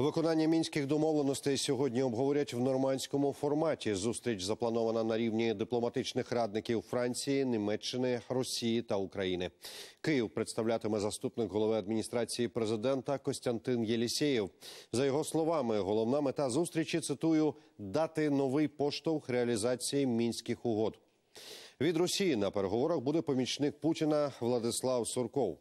Виконання мінських домовленостей сьогодні обговорять в нормандському форматі. Зустріч запланована на рівні дипломатичних радників Франції, Німеччини, Росії та України. Київ представлятиме заступник голови адміністрації президента Костянтин Єлісєєв. За його словами, головна мета зустрічі цитую дати новий поштовх реалізації мінських угод. Від Росії на переговорах буде помічник Путіна Владислав Сурков.